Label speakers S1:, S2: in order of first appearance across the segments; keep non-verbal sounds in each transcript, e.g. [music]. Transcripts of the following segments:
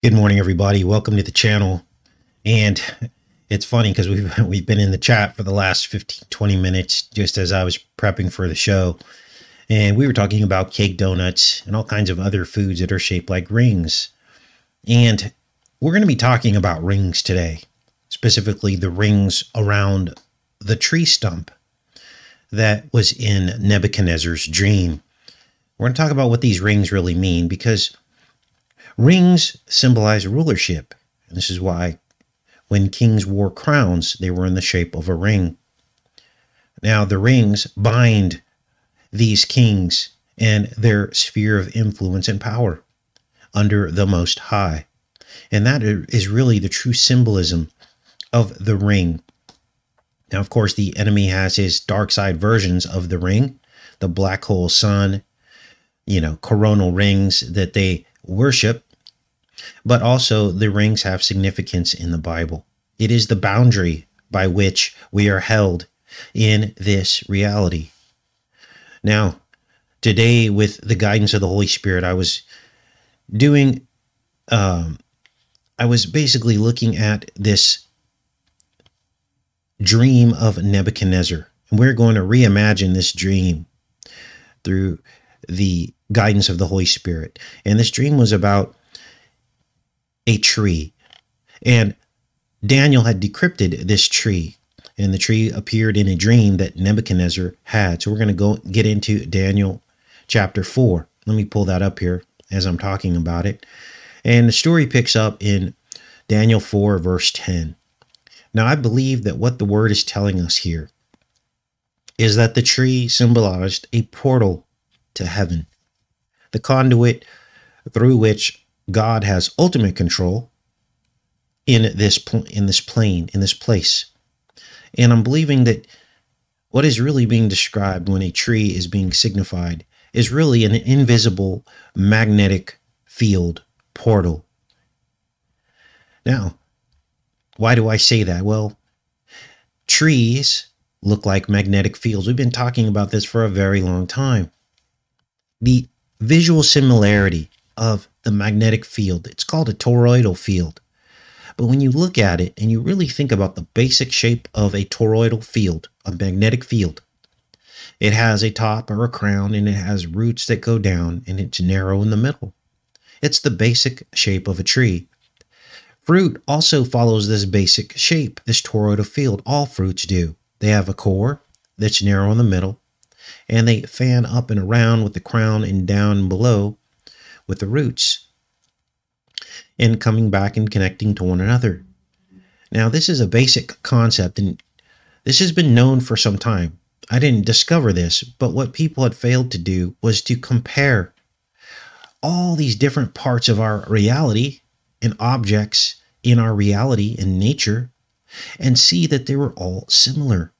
S1: Good morning, everybody. Welcome to the channel. And it's funny because we've [laughs] we've been in the chat for the last 15, 20 minutes just as I was prepping for the show. And we were talking about cake donuts and all kinds of other foods that are shaped like rings. And we're going to be talking about rings today, specifically the rings around the tree stump that was in Nebuchadnezzar's dream. We're going to talk about what these rings really mean because Rings symbolize rulership. And this is why when kings wore crowns, they were in the shape of a ring. Now, the rings bind these kings and their sphere of influence and power under the Most High. And that is really the true symbolism of the ring. Now, of course, the enemy has his dark side versions of the ring, the black hole sun, you know, coronal rings that they worship but also the rings have significance in the Bible. It is the boundary by which we are held in this reality. Now, today, with the guidance of the Holy Spirit, I was doing, um, I was basically looking at this dream of Nebuchadnezzar. And we're going to reimagine this dream through the guidance of the Holy Spirit. And this dream was about a tree. And Daniel had decrypted this tree, and the tree appeared in a dream that Nebuchadnezzar had. So we're going to go get into Daniel chapter 4. Let me pull that up here as I'm talking about it. And the story picks up in Daniel 4, verse 10. Now, I believe that what the word is telling us here is that the tree symbolized a portal to heaven, the conduit through which God has ultimate control in this in this plane, in this place. And I'm believing that what is really being described when a tree is being signified is really an invisible magnetic field portal. Now, why do I say that? Well, trees look like magnetic fields. We've been talking about this for a very long time. The visual similarity of the magnetic field. It's called a toroidal field. But when you look at it and you really think about the basic shape of a toroidal field, a magnetic field, it has a top or a crown and it has roots that go down and it's narrow in the middle. It's the basic shape of a tree. Fruit also follows this basic shape, this toroidal field. All fruits do. They have a core that's narrow in the middle and they fan up and around with the crown and down below with the roots and coming back and connecting to one another. Now, this is a basic concept and this has been known for some time. I didn't discover this, but what people had failed to do was to compare all these different parts of our reality and objects in our reality and nature and see that they were all similar.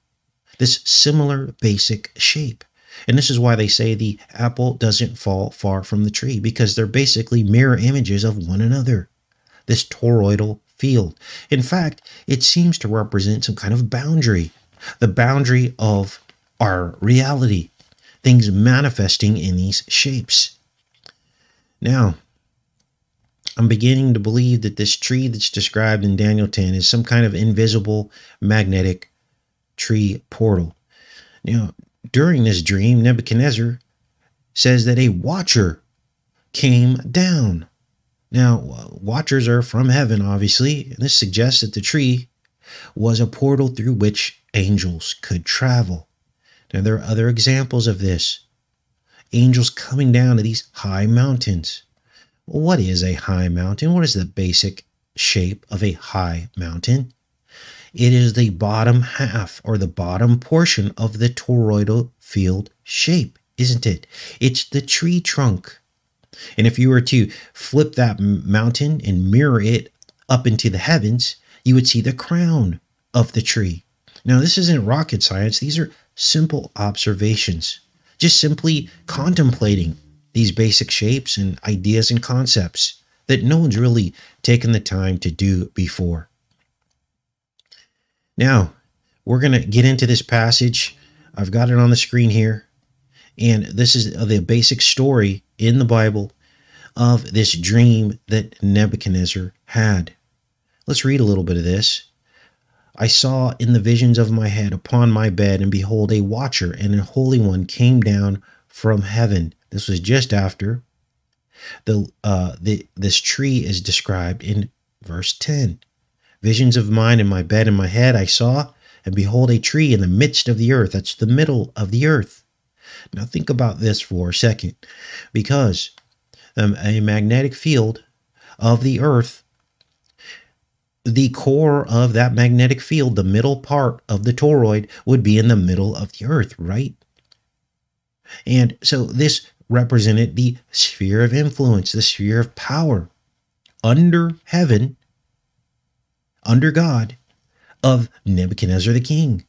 S1: This similar basic shape. And this is why they say the apple doesn't fall far from the tree because they're basically mirror images of one another. This toroidal field. In fact, it seems to represent some kind of boundary, the boundary of our reality, things manifesting in these shapes. Now, I'm beginning to believe that this tree that's described in Daniel 10 is some kind of invisible magnetic tree portal. Now, during this dream, Nebuchadnezzar says that a watcher came down. Now, watchers are from heaven, obviously, and this suggests that the tree was a portal through which angels could travel. Now, there are other examples of this. Angels coming down to these high mountains. What is a high mountain? What is the basic shape of a high mountain? It is the bottom half or the bottom portion of the toroidal field shape, isn't it? It's the tree trunk. And if you were to flip that mountain and mirror it up into the heavens, you would see the crown of the tree. Now, this isn't rocket science. These are simple observations, just simply contemplating these basic shapes and ideas and concepts that no one's really taken the time to do before. Now, we're going to get into this passage. I've got it on the screen here. And this is the basic story in the Bible of this dream that Nebuchadnezzar had. Let's read a little bit of this. I saw in the visions of my head upon my bed, and behold, a watcher and a holy one came down from heaven. This was just after the uh, the this tree is described in verse 10. Visions of mine in my bed in my head I saw, and behold, a tree in the midst of the earth. That's the middle of the earth. Now think about this for a second, because um, a magnetic field of the earth the core of that magnetic field, the middle part of the toroid, would be in the middle of the earth, right? And so this represented the sphere of influence, the sphere of power under heaven, under God, of Nebuchadnezzar the king.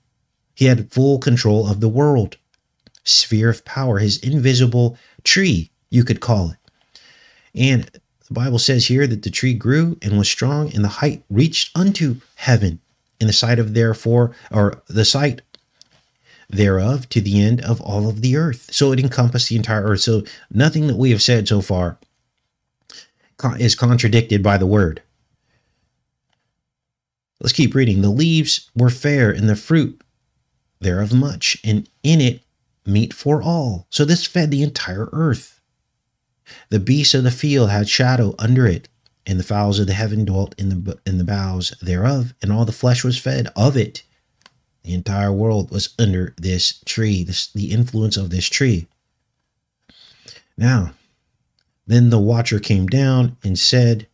S1: He had full control of the world, sphere of power, his invisible tree, you could call it. And the Bible says here that the tree grew and was strong, and the height reached unto heaven, in the sight of therefore, or the sight thereof to the end of all of the earth. So it encompassed the entire earth. So nothing that we have said so far is contradicted by the word. Let's keep reading. The leaves were fair, and the fruit thereof much, and in it meat for all. So this fed the entire earth. The beasts of the field had shadow under it, and the fowls of the heaven dwelt in the in the boughs thereof, and all the flesh was fed of it. The entire world was under this tree, this, the influence of this tree. Now, then the watcher came down and said,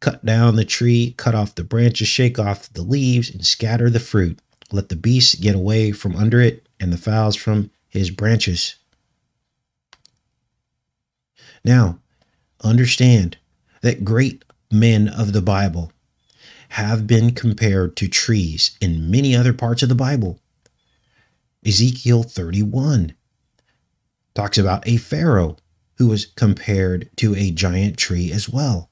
S1: Cut down the tree, cut off the branches, shake off the leaves, and scatter the fruit. Let the beasts get away from under it, and the fowls from his branches. Now, understand that great men of the Bible have been compared to trees in many other parts of the Bible. Ezekiel 31 talks about a Pharaoh who was compared to a giant tree as well.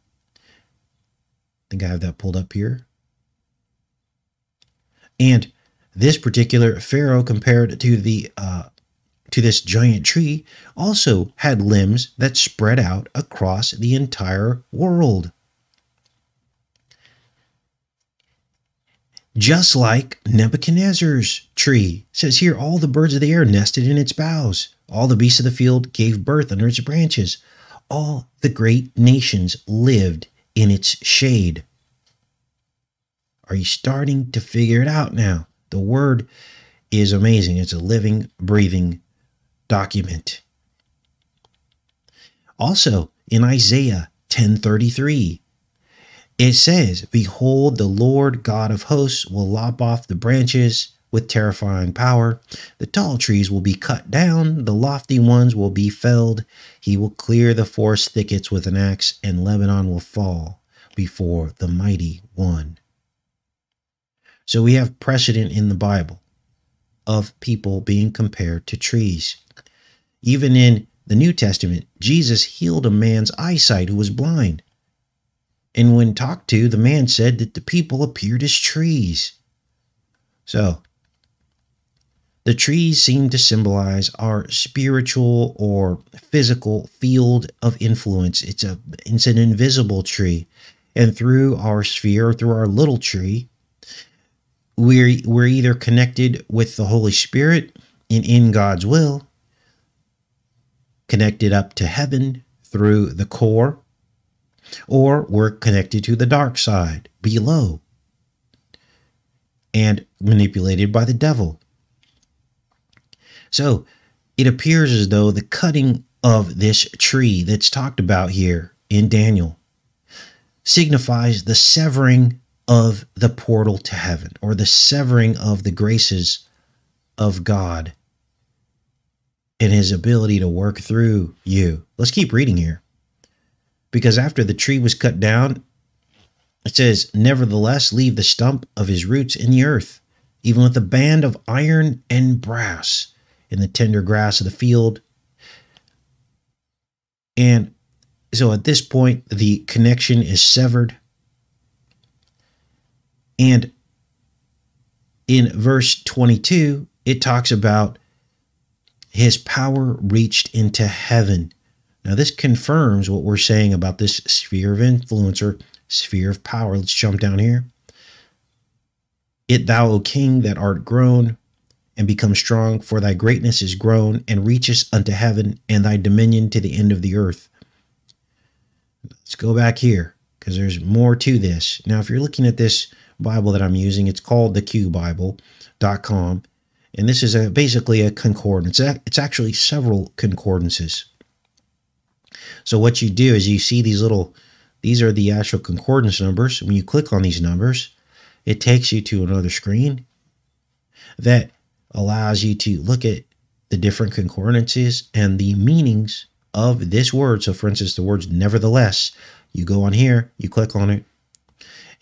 S1: I think I have that pulled up here. And this particular Pharaoh compared to the uh, to this giant tree also had limbs that spread out across the entire world. Just like Nebuchadnezzar's tree it says here, all the birds of the air nested in its boughs, all the beasts of the field gave birth under its branches, all the great nations lived in its shade. Are you starting to figure it out now? The word is amazing. It's a living, breathing document. Also, in Isaiah 10:33, it says, "Behold, the Lord God of hosts will lop off the branches with terrifying power. The tall trees will be cut down, the lofty ones will be felled. He will clear the forest thickets with an axe, and Lebanon will fall before the mighty one." So we have precedent in the Bible of people being compared to trees. Even in the New Testament, Jesus healed a man's eyesight who was blind. And when talked to, the man said that the people appeared as trees. So, the trees seem to symbolize our spiritual or physical field of influence. It's a it's an invisible tree. And through our sphere, through our little tree, we're we're either connected with the Holy Spirit and in God's will, connected up to heaven through the core, or we're connected to the dark side below and manipulated by the devil. So it appears as though the cutting of this tree that's talked about here in Daniel signifies the severing of the portal to heaven or the severing of the graces of God in his ability to work through you. Let's keep reading here. Because after the tree was cut down, it says, Nevertheless, leave the stump of his roots in the earth, even with a band of iron and brass in the tender grass of the field. And so at this point, the connection is severed. And in verse 22, it talks about his power reached into heaven. Now, this confirms what we're saying about this sphere of influence or sphere of power. Let's jump down here. It, thou, O king, that art grown and become strong, for thy greatness is grown and reaches unto heaven, and thy dominion to the end of the earth. Let's go back here because there's more to this. Now, if you're looking at this Bible that I'm using, it's called the QBible.com. And this is a, basically a concordance. It's actually several concordances. So what you do is you see these little, these are the actual concordance numbers. When you click on these numbers, it takes you to another screen that allows you to look at the different concordances and the meanings of this word. So for instance, the words nevertheless, you go on here, you click on it,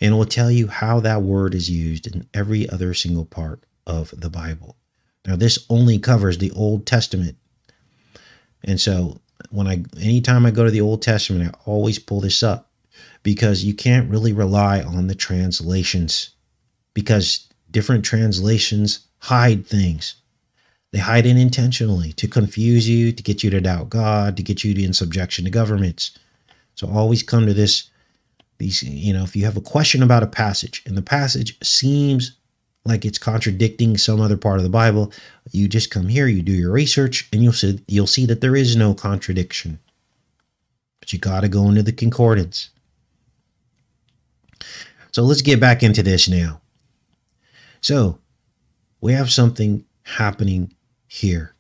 S1: and it will tell you how that word is used in every other single part of the Bible. Now, this only covers the Old Testament. And so when I anytime I go to the Old Testament, I always pull this up because you can't really rely on the translations because different translations hide things. They hide it intentionally to confuse you, to get you to doubt God, to get you in subjection to governments. So always come to this these you know, if you have a question about a passage and the passage seems like it's contradicting some other part of the Bible, you just come here, you do your research, and you'll see you'll see that there is no contradiction. But you got to go into the concordance. So let's get back into this now. So we have something happening here.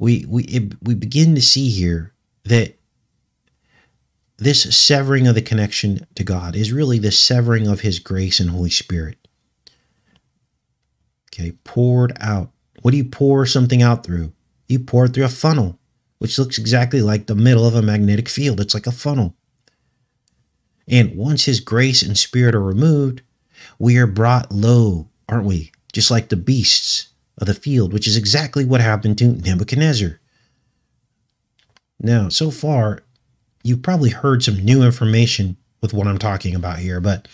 S1: We we it, we begin to see here that this severing of the connection to God is really the severing of His grace and Holy Spirit. Okay, poured out. What do you pour something out through? You pour it through a funnel, which looks exactly like the middle of a magnetic field. It's like a funnel. And once his grace and spirit are removed, we are brought low, aren't we? Just like the beasts of the field, which is exactly what happened to Nebuchadnezzar. Now, so far, you've probably heard some new information with what I'm talking about here, but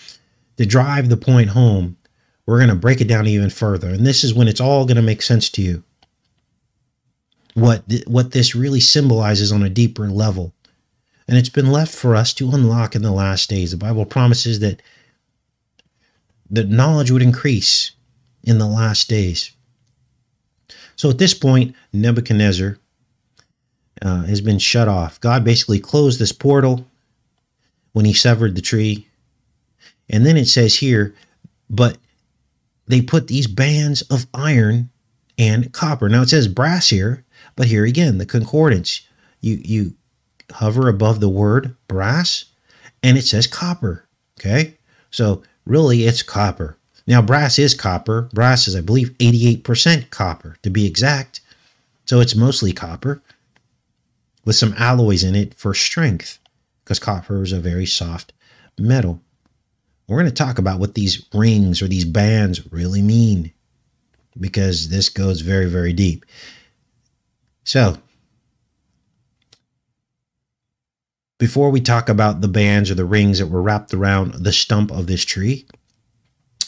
S1: to drive the point home, we're going to break it down even further. And this is when it's all going to make sense to you. What, th what this really symbolizes on a deeper level. And it's been left for us to unlock in the last days. The Bible promises that the knowledge would increase in the last days. So at this point, Nebuchadnezzar uh, has been shut off. God basically closed this portal when he severed the tree. And then it says here, but they put these bands of iron and copper. Now it says brass here, but here again, the concordance. You you hover above the word brass and it says copper. Okay? So really it's copper. Now brass is copper. Brass is I believe 88% copper to be exact. So it's mostly copper with some alloys in it for strength because copper is a very soft metal. We're going to talk about what these rings or these bands really mean because this goes very, very deep. So, before we talk about the bands or the rings that were wrapped around the stump of this tree,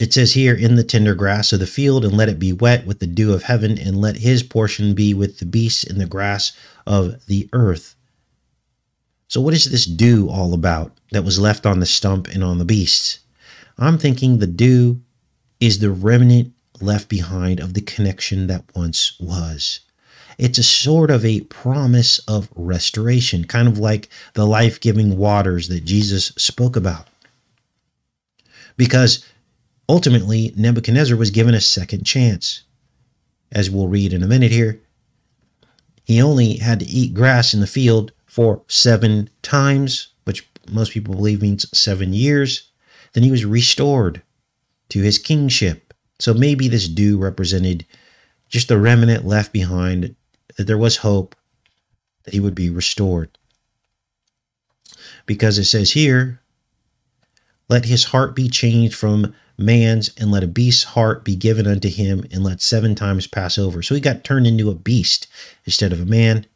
S1: it says here, in the tender grass of the field, and let it be wet with the dew of heaven, and let his portion be with the beasts in the grass of the earth. So, what is this dew all about that was left on the stump and on the beasts? I'm thinking the dew is the remnant left behind of the connection that once was. It's a sort of a promise of restoration, kind of like the life giving waters that Jesus spoke about. Because ultimately, Nebuchadnezzar was given a second chance. As we'll read in a minute here, he only had to eat grass in the field for seven times, which most people believe means seven years. Then he was restored to his kingship. So maybe this dew represented just the remnant left behind, that there was hope that he would be restored. Because it says here, let his heart be changed from man's, and let a beast's heart be given unto him, and let seven times pass over. So he got turned into a beast instead of a man.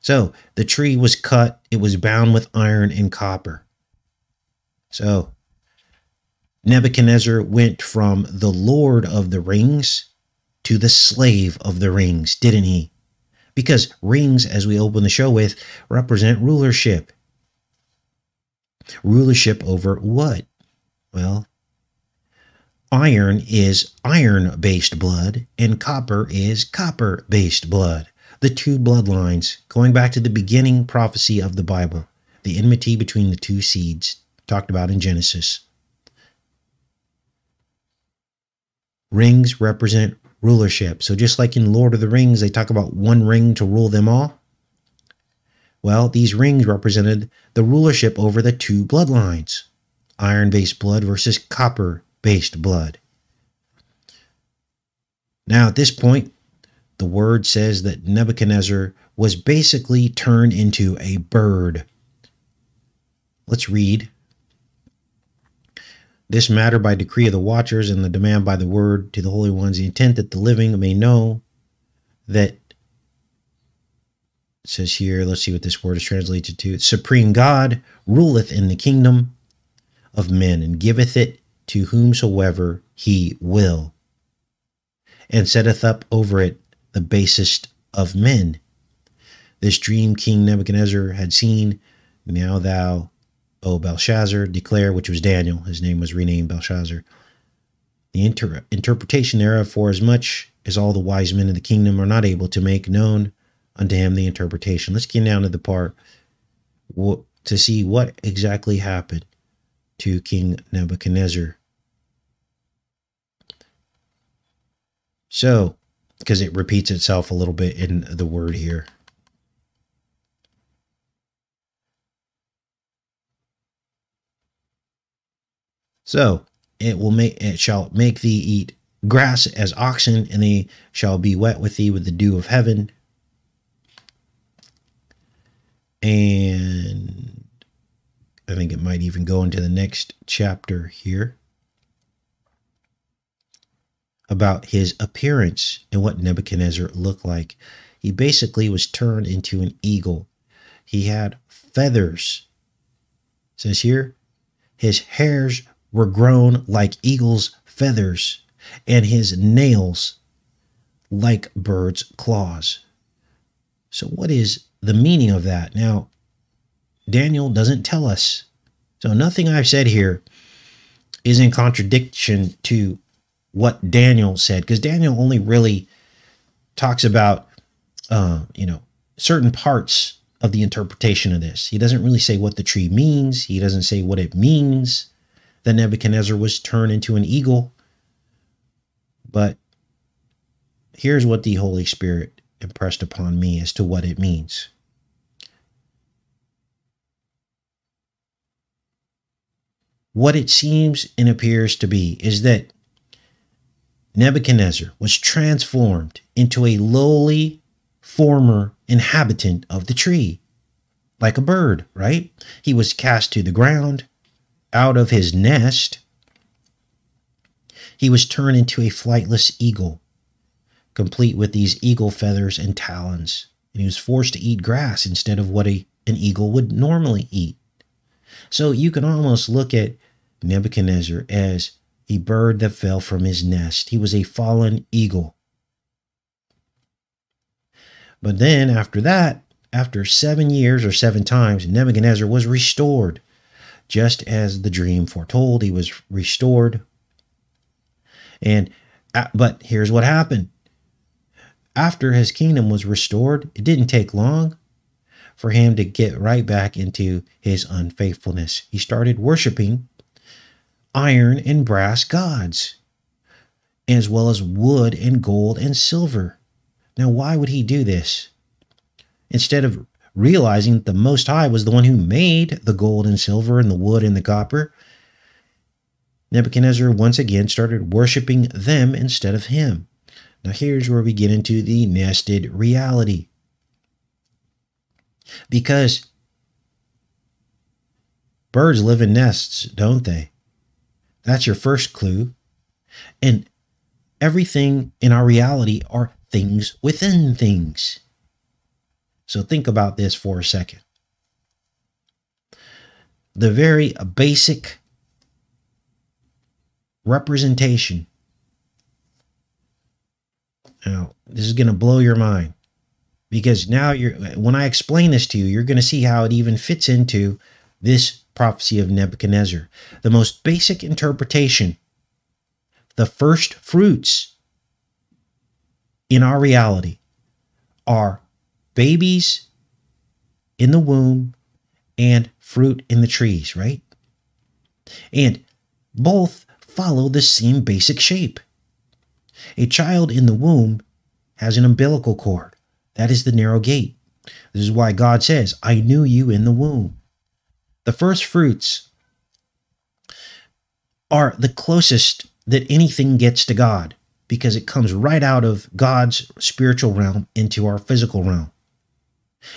S1: So the tree was cut, it was bound with iron and copper. So Nebuchadnezzar went from the Lord of the Rings to the slave of the rings, didn't he? Because rings, as we open the show with, represent rulership. Rulership over what? Well, iron is iron based blood, and copper is copper based blood. The two bloodlines, going back to the beginning prophecy of the Bible, the enmity between the two seeds, talked about in Genesis. Rings represent rulership. So, just like in Lord of the Rings, they talk about one ring to rule them all. Well, these rings represented the rulership over the two bloodlines iron based blood versus copper based blood. Now, at this point, the word says that Nebuchadnezzar was basically turned into a bird. Let's read. This matter by decree of the watchers and the demand by the word to the holy ones, the intent that the living may know that it says here, let's see what this word is translated to. Supreme God ruleth in the kingdom of men and giveth it to whomsoever he will, and setteth up over it the basest of men. This dream King Nebuchadnezzar had seen, now thou, O Belshazzar, declare, which was Daniel, his name was renamed Belshazzar, the inter- interpretation thereof, for as much as all the wise men of the kingdom are not able to make known unto him the interpretation. Let's get down to the part to see what exactly happened to King Nebuchadnezzar. So, because it repeats itself a little bit in the word here. So it will make it shall make thee eat grass as oxen, and they shall be wet with thee with the dew of heaven. And I think it might even go into the next chapter here about his appearance and what Nebuchadnezzar looked like. He basically was turned into an eagle. He had feathers. It says here, his hairs were grown like eagle's feathers, and his nails like bird's claws. So, what is the meaning of that? Now, Daniel doesn't tell us. So, nothing I've said here is in contradiction to what Daniel said, because Daniel only really talks about, uh, you know, certain parts of the interpretation of this. He doesn't really say what the tree means. He doesn't say what it means that Nebuchadnezzar was turned into an eagle. But here's what the Holy Spirit impressed upon me as to what it means. What it seems and appears to be is that Nebuchadnezzar was transformed into a lowly former inhabitant of the tree, like a bird, right? He was cast to the ground out of his nest. He was turned into a flightless eagle, complete with these eagle feathers and talons. And he was forced to eat grass instead of what a, an eagle would normally eat. So you can almost look at Nebuchadnezzar as a bird that fell from his nest. He was a fallen eagle. But then after that, after seven years or seven times, Nebuchadnezzar was restored. Just as the dream foretold, he was restored. And uh, but here's what happened. After his kingdom was restored, it didn't take long for him to get right back into his unfaithfulness. He started worshiping iron and brass gods, as well as wood and gold and silver. Now, why would he do this? Instead of realizing that the Most High was the one who made the gold and silver and the wood and the copper, Nebuchadnezzar once again started worshiping them instead of him. Now, here's where we get into the nested reality. Because birds live in nests, don't they? That's your first clue. And everything in our reality are things within things. So think about this for a second. The very basic representation. Now, this is going to blow your mind. because now you're when I explain this to you, you're going to see how it even fits into this prophecy of Nebuchadnezzar. The most basic interpretation, the first fruits in our reality are babies in the womb and fruit in the trees, right? And both follow the same basic shape. A child in the womb has an umbilical cord. That is the narrow gate. This is why God says, I knew you in the womb. The first fruits are the closest that anything gets to God because it comes right out of God's spiritual realm into our physical realm.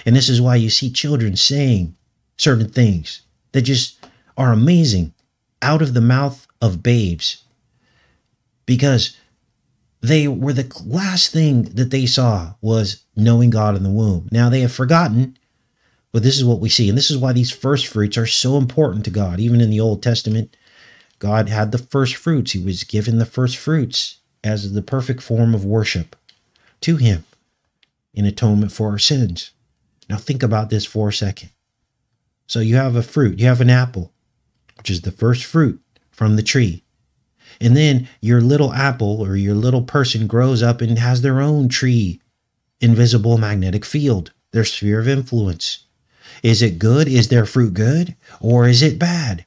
S1: And this is why you see children saying certain things that just are amazing out of the mouth of babes because they were the last thing that they saw was knowing God in the womb. Now they have forgotten, but this is what we see. And this is why these first fruits are so important to God. Even in the Old Testament, God had the first fruits. He was given the first fruits as the perfect form of worship to Him in atonement for our sins. Now think about this for a second. So you have a fruit, you have an apple, which is the first fruit from the tree. And then your little apple or your little person grows up and has their own tree, invisible magnetic field, their sphere of influence. Is it good? Is their fruit good? Or is it bad?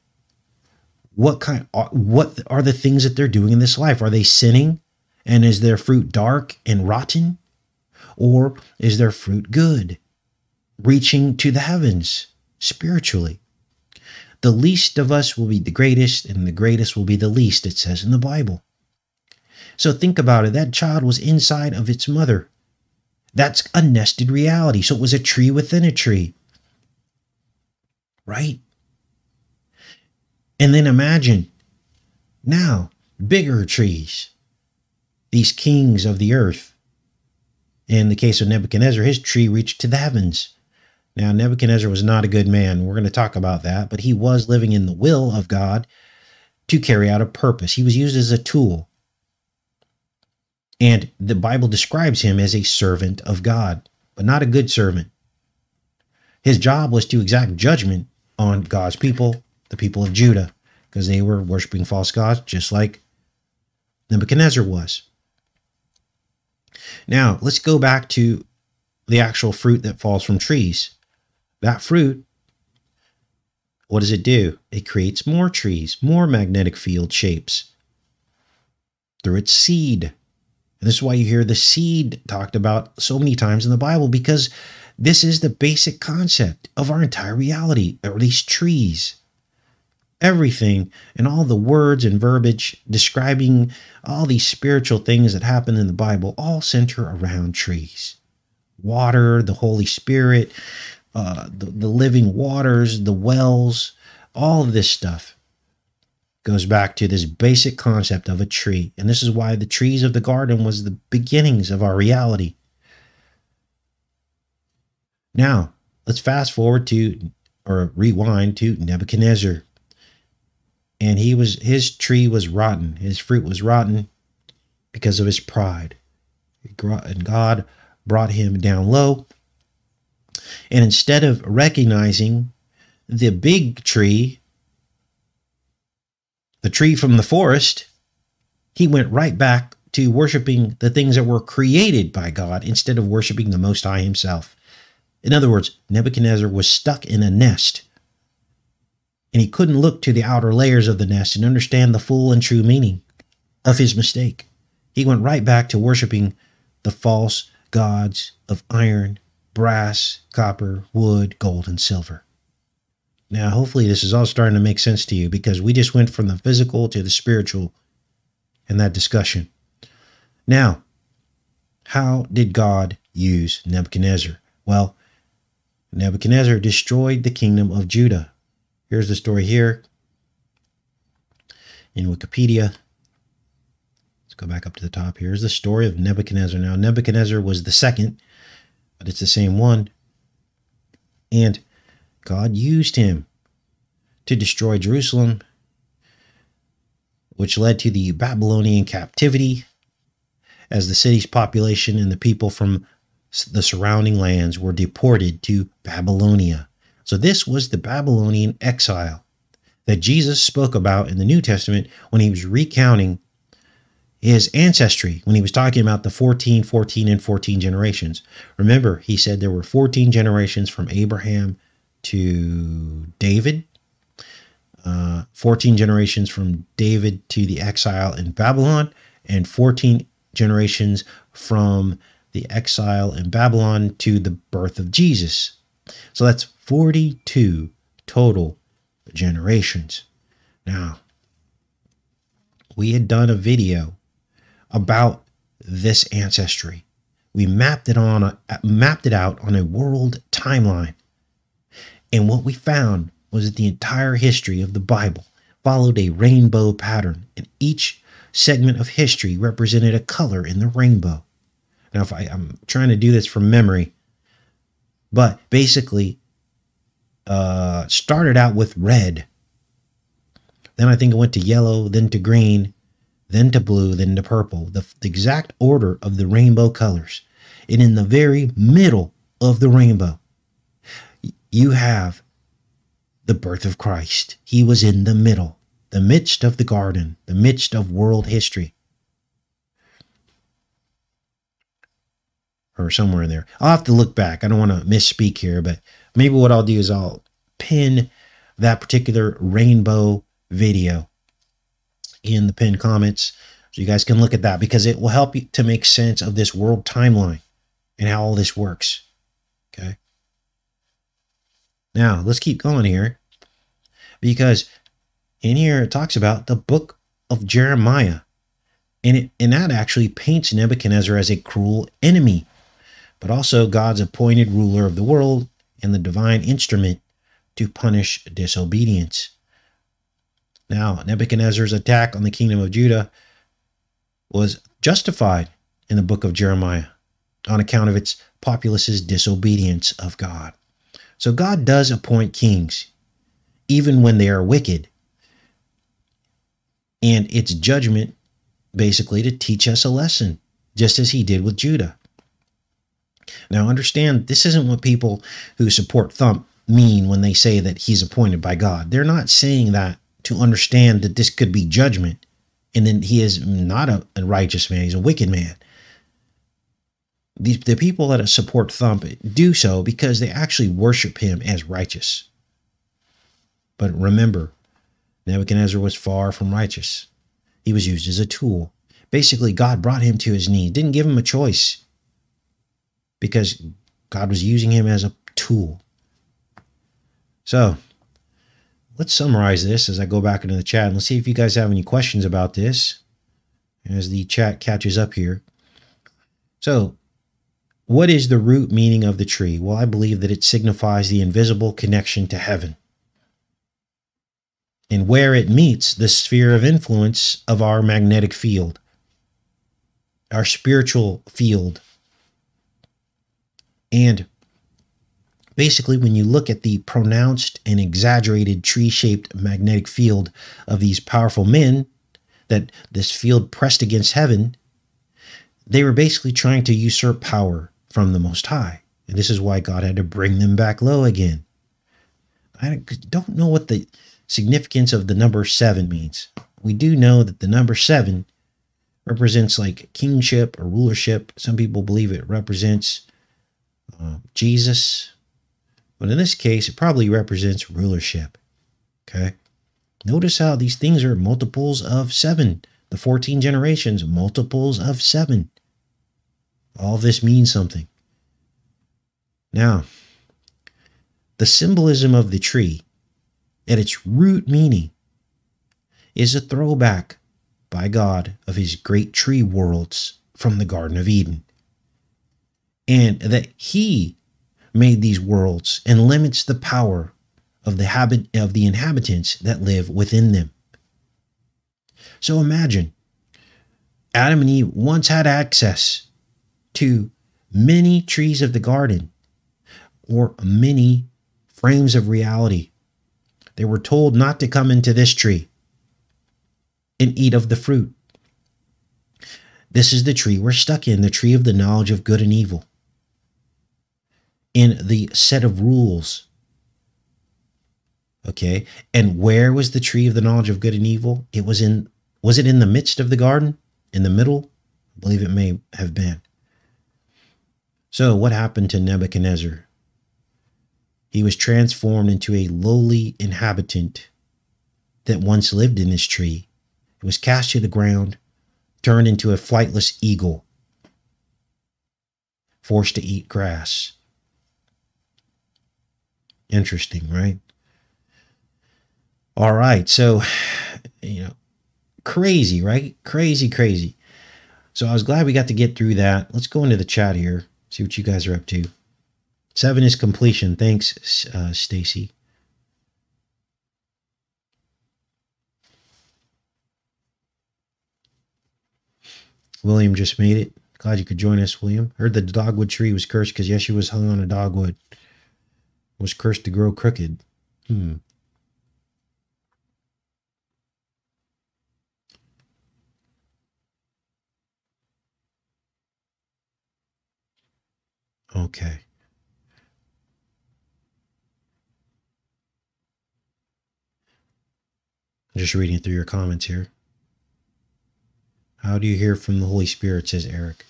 S1: What kind what are the things that they're doing in this life? Are they sinning? And is their fruit dark and rotten? Or is their fruit good, reaching to the heavens spiritually? The least of us will be the greatest, and the greatest will be the least, it says in the Bible. So think about it. That child was inside of its mother. That's a nested reality. So it was a tree within a tree. Right? And then imagine now bigger trees, these kings of the earth. In the case of Nebuchadnezzar, his tree reached to the heavens. Now, Nebuchadnezzar was not a good man. We're going to talk about that, but he was living in the will of God to carry out a purpose. He was used as a tool. And the Bible describes him as a servant of God, but not a good servant. His job was to exact judgment on God's people, the people of Judah, because they were worshiping false gods, just like Nebuchadnezzar was. Now, let's go back to the actual fruit that falls from trees. That fruit, what does it do? It creates more trees, more magnetic field shapes through its seed. And this is why you hear the seed talked about so many times in the Bible, because this is the basic concept of our entire reality, or these trees. Everything and all the words and verbiage describing all these spiritual things that happen in the Bible all center around trees. Water, the Holy Spirit, uh, the, the living waters, the wells, all of this stuff goes back to this basic concept of a tree. And this is why the trees of the garden was the beginnings of our reality. Now, let's fast forward to or rewind to Nebuchadnezzar. And he was his tree was rotten. His fruit was rotten because of his pride. And God brought him down low and instead of recognizing the big tree, the tree from the forest, he went right back to worshiping the things that were created by God instead of worshiping the Most High himself. In other words, Nebuchadnezzar was stuck in a nest and he couldn't look to the outer layers of the nest and understand the full and true meaning of his mistake. He went right back to worshiping the false gods of iron brass, copper, wood, gold, and silver. Now, hopefully, this is all starting to make sense to you because we just went from the physical to the spiritual in that discussion. Now, how did God use Nebuchadnezzar? Well, Nebuchadnezzar destroyed the kingdom of Judah. Here's the story here in Wikipedia. Let's go back up to the top. Here's the story of Nebuchadnezzar. Now, Nebuchadnezzar was the second but it's the same one. And God used him to destroy Jerusalem, which led to the Babylonian captivity as the city's population and the people from the surrounding lands were deported to Babylonia. So this was the Babylonian exile that Jesus spoke about in the New Testament when he was recounting his ancestry, when he was talking about the 14, 14, and 14 generations. Remember, he said there were 14 generations from Abraham to David, uh, 14 generations from David to the exile in Babylon, and 14 generations from the exile in Babylon to the birth of Jesus. So that's 42 total generations. Now, we had done a video about this ancestry. We mapped it on a, mapped it out on a world timeline. And what we found was that the entire history of the Bible followed a rainbow pattern, and each segment of history represented a color in the rainbow. Now, if I, I'm trying to do this from memory, but basically, uh, started out with red. Then I think it went to yellow, then to green, then to blue, then to purple. The, the exact order of the rainbow colors. And in the very middle of the rainbow, you have the birth of Christ. He was in the middle, the midst of the garden, the midst of world history. or somewhere in there. I'll have to look back. I don't want to misspeak here, but maybe what I'll do is I'll pin that particular rainbow video in the pinned comments so you guys can look at that because it will help you to make sense of this world timeline and how all this works. Okay. Now, let's keep going here because in here it talks about the book of Jeremiah. And, it, and that actually paints Nebuchadnezzar as a cruel enemy but also God's appointed ruler of the world and the divine instrument to punish disobedience. Now, Nebuchadnezzar's attack on the kingdom of Judah was justified in the book of Jeremiah on account of its populace's disobedience of God. So God does appoint kings, even when they are wicked. And it's judgment basically to teach us a lesson, just as he did with Judah. Now, understand this isn't what people who support Trump mean when they say that he's appointed by God. They're not saying that to understand that this could be judgment and then he is not a, a righteous man, he's a wicked man. The, the people that support Trump do so because they actually worship him as righteous. But remember, Nebuchadnezzar was far from righteous. He was used as a tool. Basically, God brought him to his knees, didn't give him a choice because God was using him as a tool. So let's summarize this as I go back into the chat and let's see if you guys have any questions about this as the chat catches up here. So, what is the root meaning of the tree? Well, I believe that it signifies the invisible connection to heaven and where it meets the sphere of influence of our magnetic field, our spiritual field and basically, when you look at the pronounced and exaggerated tree shaped magnetic field of these powerful men, that this field pressed against heaven, they were basically trying to usurp power from the Most High. And this is why God had to bring them back low again. I don't know what the significance of the number seven means. We do know that the number seven represents like kingship or rulership. Some people believe it represents uh, Jesus. But in this case, it probably represents rulership. Okay. Notice how these things are multiples of seven. The 14 generations, multiples of seven. All this means something. Now, the symbolism of the tree at its root meaning is a throwback by God of his great tree worlds from the Garden of Eden and that he made these worlds and limits the power of the habit of the inhabitants that live within them. So imagine Adam and Eve once had access to many trees of the garden or many frames of reality. They were told not to come into this tree and eat of the fruit. This is the tree we're stuck in, the tree of the knowledge of good and evil. In the set of rules. Okay. And where was the tree of the knowledge of good and evil? It was in, was it in the midst of the garden? In the middle? I believe it may have been. So, what happened to Nebuchadnezzar? He was transformed into a lowly inhabitant that once lived in this tree. It was cast to the ground, turned into a flightless eagle, forced to eat grass. Interesting, right? All right. So, you know, crazy, right? Crazy, crazy. So I was glad we got to get through that. Let's go into the chat here, see what you guys are up to. Seven is completion. Thanks, uh, Stacy. William just made it. Glad you could join us, William. Heard the dogwood tree was cursed because Yeshua was hung on a dogwood. Was cursed to grow crooked. Hmm. Okay. Just reading through your comments here. How do you hear from the Holy Spirit? says Eric.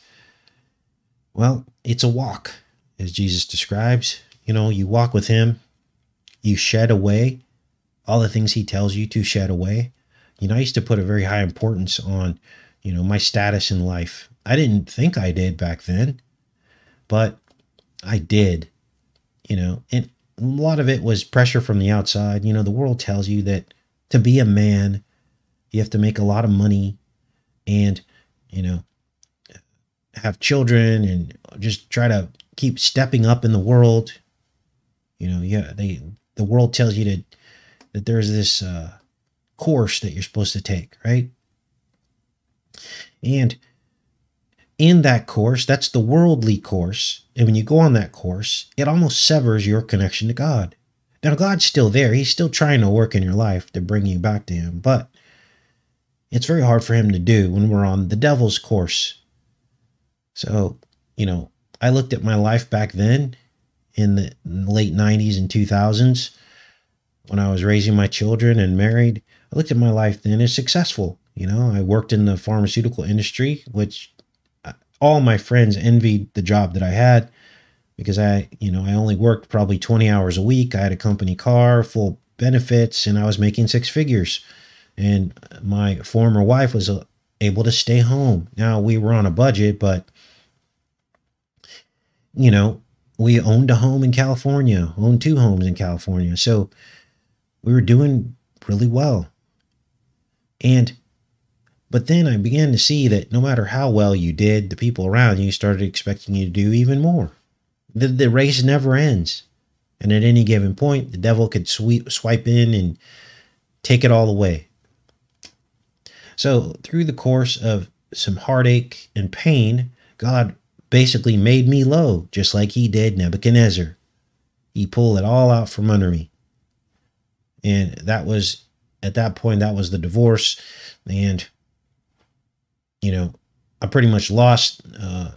S1: Well, it's a walk, as Jesus describes. You know, you walk with Him, you shed away all the things He tells you to shed away. You know, I used to put a very high importance on, you know, my status in life. I didn't think I did back then, but I did, you know, and a lot of it was pressure from the outside. You know, the world tells you that to be a man, you have to make a lot of money and, you know, have children and just try to keep stepping up in the world. You know, yeah, they the world tells you to that there's this uh, course that you're supposed to take, right? And in that course, that's the worldly course. And when you go on that course, it almost severs your connection to God. Now, God's still there. He's still trying to work in your life to bring you back to Him, but it's very hard for Him to do when we're on the devil's course. So, you know, I looked at my life back then in the late 90s and 2000s when I was raising my children and married. I looked at my life then as successful. You know, I worked in the pharmaceutical industry, which all my friends envied the job that I had because I, you know, I only worked probably 20 hours a week. I had a company car, full benefits, and I was making six figures. And my former wife was uh, able to stay home. Now we were on a budget, but you know, we owned a home in California, owned two homes in California. So we were doing really well. And but then I began to see that no matter how well you did, the people around you started expecting you to do even more. The, the race never ends. And at any given point, the devil could sweep, swipe in and take it all away. So, through the course of some heartache and pain, God basically made me low, just like he did Nebuchadnezzar. He pulled it all out from under me. And that was, at that point, that was the divorce. And you know, I pretty much lost uh,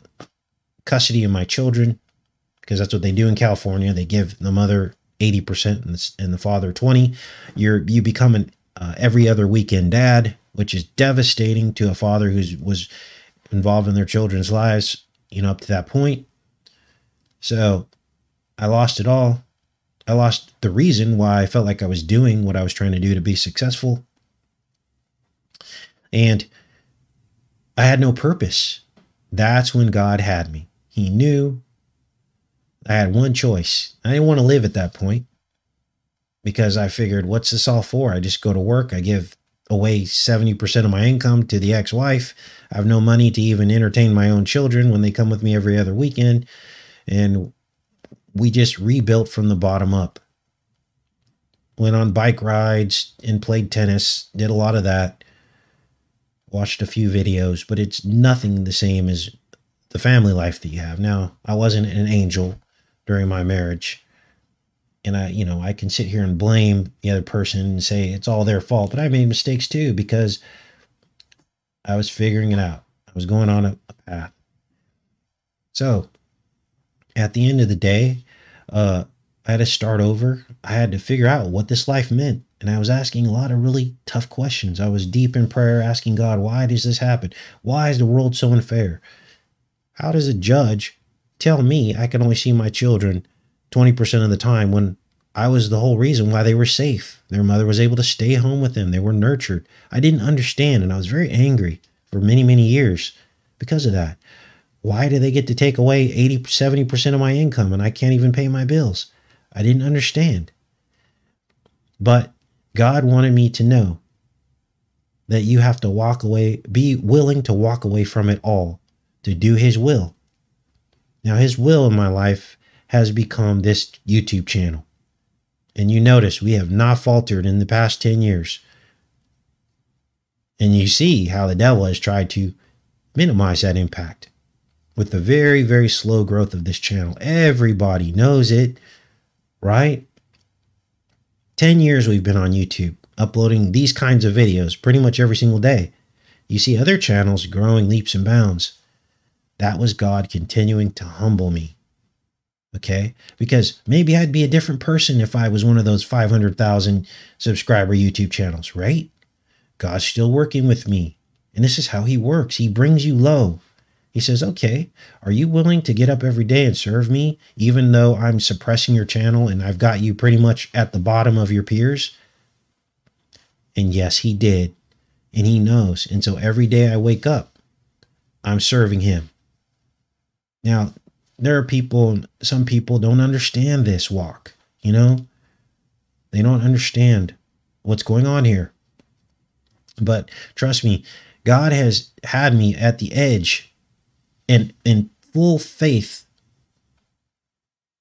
S1: custody of my children because that's what they do in California. They give the mother 80% and the, and the father 20. You're, you become an uh, every other weekend dad, which is devastating to a father who was involved in their children's lives, you know, up to that point. So I lost it all. I lost the reason why I felt like I was doing what I was trying to do to be successful. And I had no purpose. That's when God had me. He knew I had one choice. I didn't want to live at that point because I figured, what's this all for? I just go to work, I give away 70% of my income to the ex wife. I have no money to even entertain my own children when they come with me every other weekend. And we just rebuilt from the bottom up. Went on bike rides and played tennis, did a lot of that watched a few videos, but it's nothing the same as the family life that you have. Now, I wasn't an angel during my marriage. And I, you know, I can sit here and blame the other person and say it's all their fault, but I made mistakes too because I was figuring it out. I was going on a, a path. So, at the end of the day, uh, I had to start over. I had to figure out what this life meant. And I was asking a lot of really tough questions. I was deep in prayer, asking God, why does this happen? Why is the world so unfair? How does a judge tell me I can only see my children 20% of the time when I was the whole reason why they were safe? Their mother was able to stay home with them, they were nurtured. I didn't understand, and I was very angry for many, many years because of that. Why do they get to take away 80, 70% of my income and I can't even pay my bills? I didn't understand. But God wanted me to know that you have to walk away, be willing to walk away from it all to do His will. Now, His will in my life has become this YouTube channel. And you notice we have not faltered in the past 10 years. And you see how the devil has tried to minimize that impact with the very, very slow growth of this channel. Everybody knows it, right? 10 years we've been on YouTube uploading these kinds of videos pretty much every single day. You see other channels growing leaps and bounds. That was God continuing to humble me. Okay? Because maybe I'd be a different person if I was one of those 500,000 subscriber YouTube channels, right? God's still working with me. And this is how he works. He brings you low. He says, Okay, are you willing to get up every day and serve me, even though I'm suppressing your channel and I've got you pretty much at the bottom of your peers? And yes, he did. And he knows. And so every day I wake up, I'm serving him. Now, there are people, some people don't understand this walk, you know? They don't understand what's going on here. But trust me, God has had me at the edge and in full faith,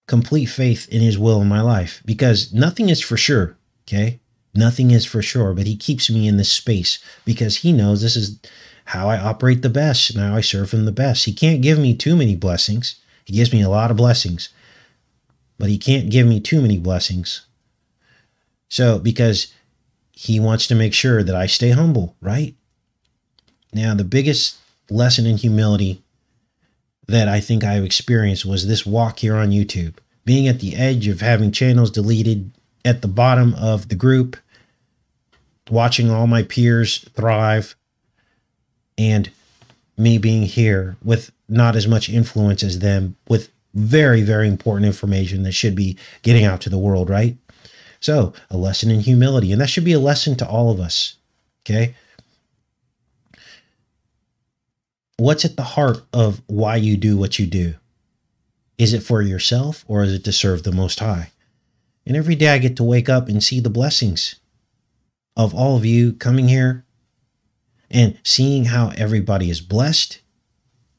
S1: complete faith in his will in my life because nothing is for sure. Okay. Nothing is for sure, but he keeps me in this space because he knows this is how I operate the best and how I serve him the best. He can't give me too many blessings. He gives me a lot of blessings, but he can't give me too many blessings. So, because he wants to make sure that I stay humble, right? Now, the biggest lesson in humility that I think I've experienced was this walk here on YouTube. Being at the edge of having channels deleted at the bottom of the group, watching all my peers thrive, and me being here with not as much influence as them, with very, very important information that should be getting out to the world, right? So, a lesson in humility. And that should be a lesson to all of us. Okay what's at the heart of why you do what you do? Is it for yourself or is it to serve the Most High? And every day I get to wake up and see the blessings of all of you coming here and seeing how everybody is blessed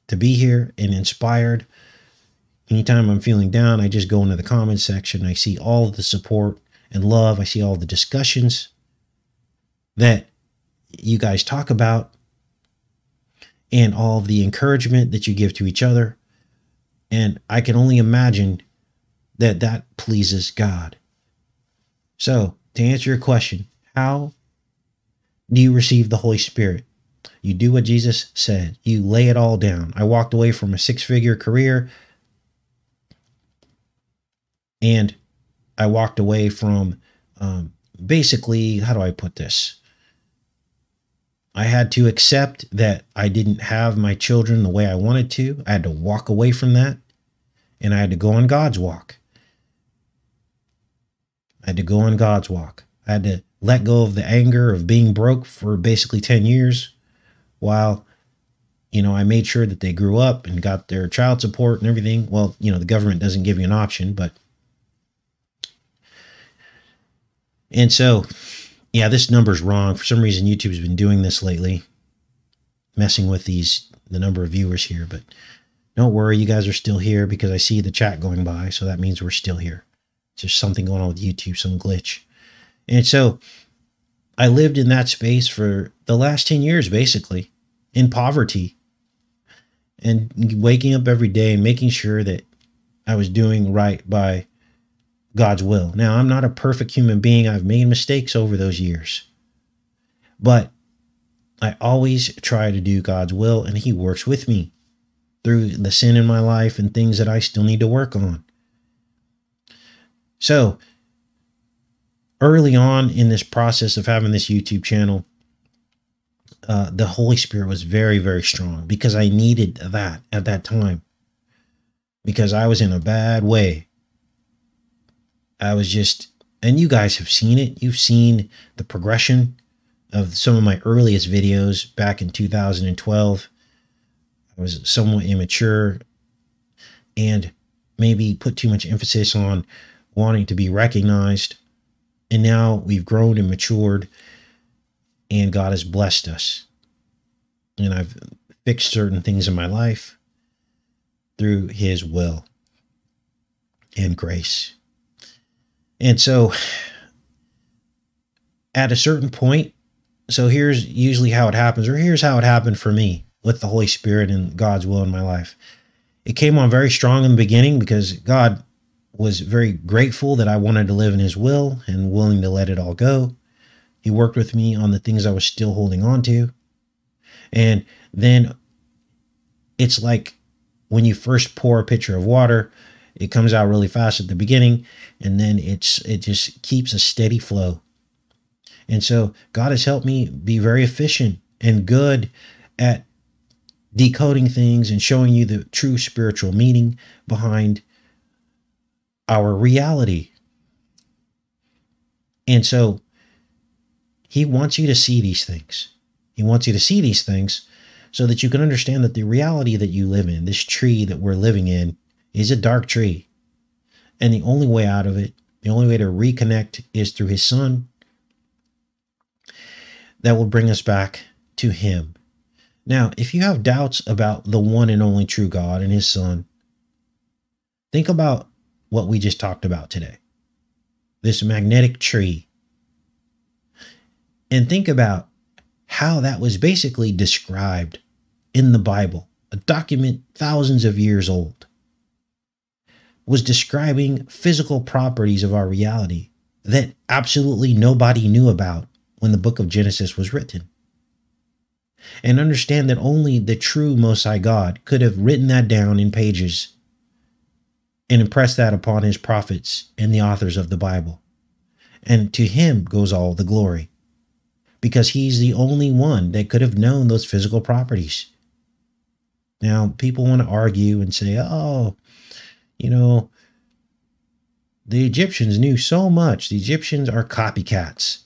S1: to be here and inspired. Anytime I'm feeling down, I just go into the comments section. I see all the support and love. I see all the discussions that you guys talk about and all the encouragement that you give to each other. And I can only imagine that that pleases God. So, to answer your question, how do you receive the Holy Spirit? You do what Jesus said, you lay it all down. I walked away from a six figure career and I walked away from um, basically, how do I put this? I had to accept that I didn't have my children the way I wanted to. I had to walk away from that and I had to go on God's walk. I had to go on God's walk. I had to let go of the anger of being broke for basically 10 years while you know, I made sure that they grew up and got their child support and everything. Well, you know, the government doesn't give you an option, but and so yeah, this number's wrong. For some reason, YouTube's been doing this lately, messing with these the number of viewers here. But don't worry, you guys are still here because I see the chat going by, so that means we're still here. It's just something going on with YouTube, some glitch. And so I lived in that space for the last 10 years, basically, in poverty and waking up every day and making sure that I was doing right by God's will. Now, I'm not a perfect human being. I've made mistakes over those years. But I always try to do God's will, and He works with me through the sin in my life and things that I still need to work on. So, early on in this process of having this YouTube channel, uh, the Holy Spirit was very, very strong because I needed that at that time. Because I was in a bad way. I was just, and you guys have seen it. You've seen the progression of some of my earliest videos back in 2012. I was somewhat immature and maybe put too much emphasis on wanting to be recognized. And now we've grown and matured, and God has blessed us. And I've fixed certain things in my life through His will and grace. And so, at a certain point, so here's usually how it happens, or here's how it happened for me with the Holy Spirit and God's will in my life. It came on very strong in the beginning because God was very grateful that I wanted to live in His will and willing to let it all go. He worked with me on the things I was still holding on to. And then it's like when you first pour a pitcher of water, it comes out really fast at the beginning and then it's it just keeps a steady flow. And so God has helped me be very efficient and good at decoding things and showing you the true spiritual meaning behind our reality. And so he wants you to see these things. He wants you to see these things so that you can understand that the reality that you live in, this tree that we're living in, is a dark tree. And the only way out of it, the only way to reconnect is through his son that will bring us back to him now, if you have doubts about the one and only true God and his son, think about what we just talked about today this magnetic tree. And think about how that was basically described in the Bible, a document thousands of years old, was describing physical properties of our reality that absolutely nobody knew about when the book of Genesis was written and understand that only the true Most High God could have written that down in pages and impress that upon his prophets and the authors of the Bible. And to him goes all the glory because he's the only one that could have known those physical properties. Now, people want to argue and say, oh, you know, the Egyptians knew so much. The Egyptians are copycats.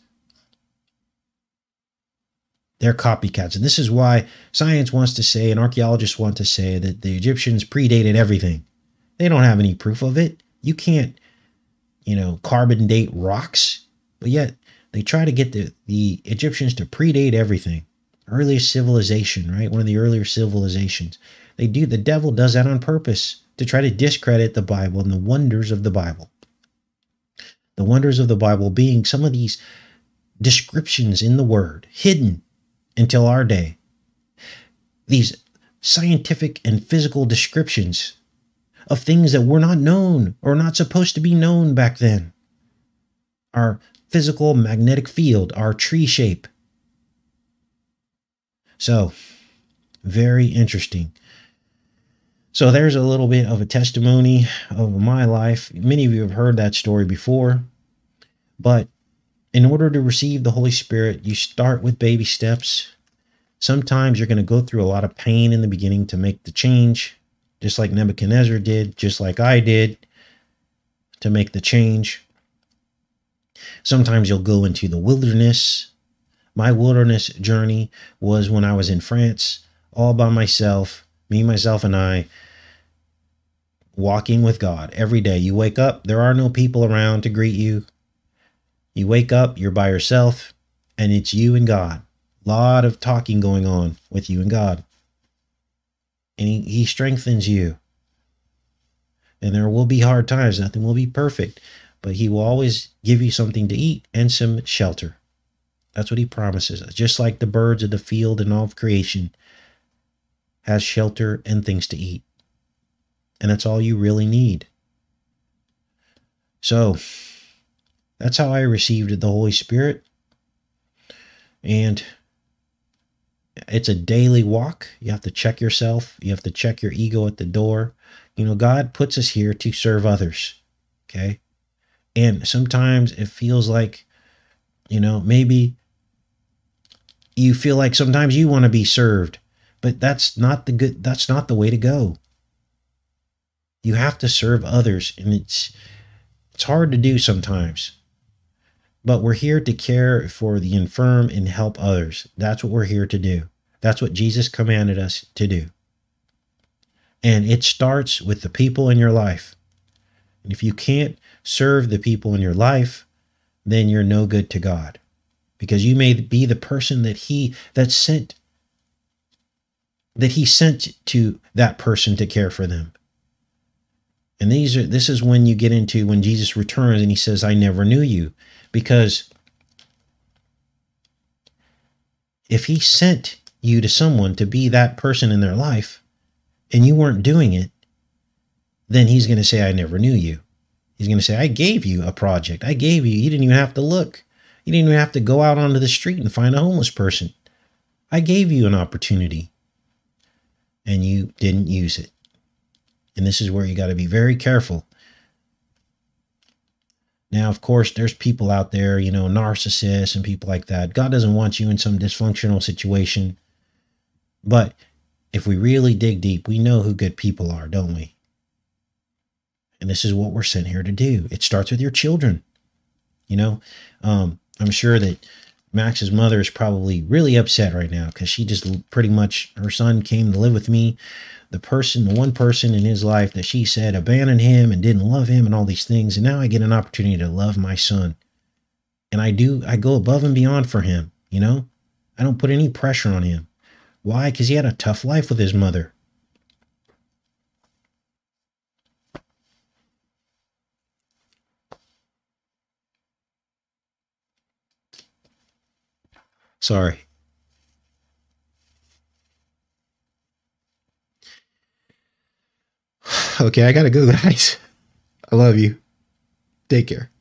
S1: They're copycats. And this is why science wants to say and archaeologists want to say that the Egyptians predated everything. They don't have any proof of it. You can't, you know, carbon date rocks, but yet they try to get the, the Egyptians to predate everything. Earliest civilization, right? One of the earlier civilizations. They do, the devil does that on purpose to try to discredit the Bible and the wonders of the Bible. The wonders of the Bible being some of these descriptions in the Word, hidden until our day. These scientific and physical descriptions of things that were not known or not supposed to be known back then. Our physical magnetic field, our tree shape. So, very interesting. So, there's a little bit of a testimony of my life. Many of you have heard that story before, but in order to receive the Holy Spirit, you start with baby steps. Sometimes you're going to go through a lot of pain in the beginning to make the change, just like Nebuchadnezzar did, just like I did to make the change. Sometimes you'll go into the wilderness. My wilderness journey was when I was in France, all by myself, me, myself, and I, walking with God every day. You wake up, there are no people around to greet you. You wake up, you're by yourself, and it's you and God. A lot of talking going on with you and God. And he, he strengthens you. And there will be hard times. Nothing will be perfect, but He will always give you something to eat and some shelter. That's what He promises us. Just like the birds of the field and all of creation has shelter and things to eat. And that's all you really need. So, that's how I received the Holy Spirit. And it's a daily walk. You have to check yourself. You have to check your ego at the door. You know, God puts us here to serve others. Okay. And sometimes it feels like, you know, maybe you feel like sometimes you want to be served, but that's not the good that's not the way to go. You have to serve others and it's it's hard to do sometimes. But we're here to care for the infirm and help others. That's what we're here to do. That's what Jesus commanded us to do. And it starts with the people in your life. And if you can't serve the people in your life, then you're no good to God. Because you may be the person that he that sent that he sent to that person to care for them. And these are this is when you get into when Jesus returns and he says, I never knew you. Because if he sent you to someone to be that person in their life and you weren't doing it, then he's going to say, I never knew you. He's going to say, I gave you a project. I gave you, you didn't even have to look. You didn't even have to go out onto the street and find a homeless person. I gave you an opportunity and you didn't use it. And this is where you got to be very careful now, of course, there's people out there, you know, narcissists and people like that. God doesn't want you in some dysfunctional situation. But if we really dig deep, we know who good people are, don't we? And this is what we're sent here to do. It starts with your children. You know, um, I'm sure that Max's mother is probably really upset right now because she just pretty much, her son came to live with me the person, the one person in his life that she said abandoned him and didn't love him and all these things. And now I get an opportunity to love my son. And I do, I go above and beyond for him, you know? I don't put any pressure on him. Why? Because he had a tough life with his mother. Sorry. [sighs] Okay, I gotta go, [laughs] guys. I love you. Take care.